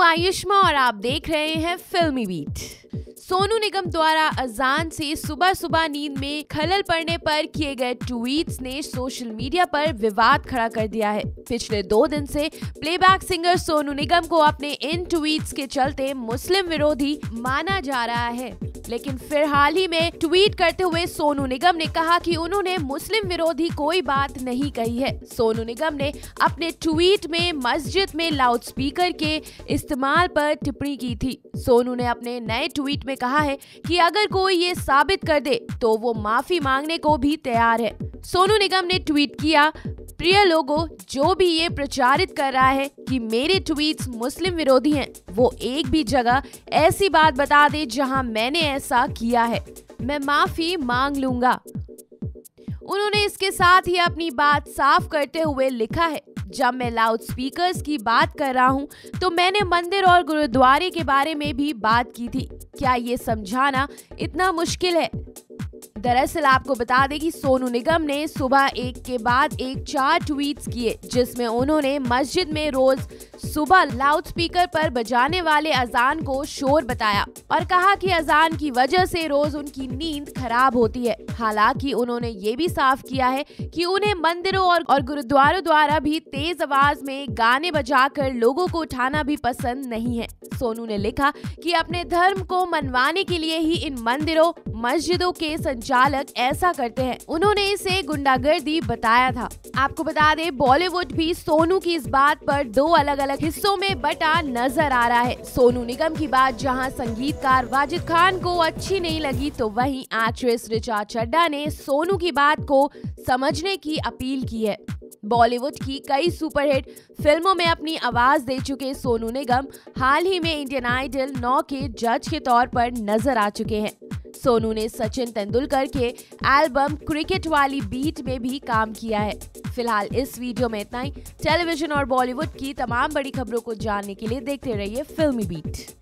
आयुष्मा और आप देख रहे हैं फिल्मी बीट। सोनू निगम द्वारा अजान से सुबह सुबह नींद में खलल पड़ने पर किए गए ट्वीट्स ने सोशल मीडिया पर विवाद खड़ा कर दिया है। पिछले दो दिन से प्लेबैक सिंगर सोनू निगम को अपने इन ट्वीट्स के चलते मुस्लिम विरोधी माना जा रहा है। लेकिन फिर हाल ही में ट्वीट करते हुए सोनू निगम ने कहा कि उन्होंने मुस्लिम विरोधी कोई बात नहीं कही है। सोनू निगम ने अपने ट्वीट में मस्जिद में लाउड स्पीकर के इस्तेमाल पर टिप्पणी की थी। सोनू ने अपने नए ट्वीट में कहा है कि अगर कोई ये साबित कर दे तो वो माफ़ी मांगने को भी तैयार है। सोनू निगम ने ट्वीट किया प्रिय लोगों, जो भी ये प्रचारित कर रहा है कि मेरे ट्वीट्स मुस्लिम विरोधी हैं, वो एक भी जगह ऐसी बात बता दे जहाँ मैंने ऐसा किया है। मैं माफ़ी मांग लूँगा। उन्होंने इसके साथ ही अपनी बात साफ़ करते हुए लिखा है, जब मैं लाउड स्पीकर्स की बात कर रहा हूँ तो मैंने मंदिर और गुरुद्वारे के बारे में भी बात की थी। क्या ये समझाना इतना मुश्किल है? दरअसल आपको बता दें कि सोनू निगम ने सुबह एक के बाद एक चार ट्वीट्स किए जिसमें उन्होंने मस्जिद में रोज सुबह लाउड स्पीकर पर बजाने वाले अजान को शोर बताया और कहा कि अजान की वजह से रोज उनकी नींद खराब होती है। हालाँकि उन्होंने ये भी साफ़ किया है कि उन्हें मंदिरों और, और गुरुद्वारों द्वारा भी तेज आवाज़ में गाने बजाकर लोगों को उठाना भी पसंद नहीं है। सोनू ने लिखा कि अपने धर्म को मनवाने के लिए ही इन मंदिरों मस्जिदों के संचालक ऐसा करते हैं। उन्होंने इसे गुंडागर्दी बताया था। आपको बता दें, बॉलीवुड भी सोनू की इस बात पर दो अलग अलग हिस्सों में बटा नज़र आ रहा है। सोनू निगम की बात, जहाँ संगीतकार वाजिद खान को अच्छी नहीं लगी तो वहीं एक्ट्रेस रिचा चड्डा ने सोनू की बात को समझने की अपील की है। बॉलीवुड की कई सुपरहिट फ़िल्मों में अपनी आवाज़ दे चुके सोनू निगम हाल ही में इंडियन आइडल नौ के जज के तौर पर नज़र आ चुके हैं। सोनू ने सचिन तेंदुलकर के एल्बम क्रिकेट वाली बीट में भी काम किया है। फ़िलहाल इस वीडियो में इतना ही। टेलीविज़न और बॉलीवुड की तमाम बड़ी खबरों को जानने के लिए देखते रहिए फिल्मी बीट।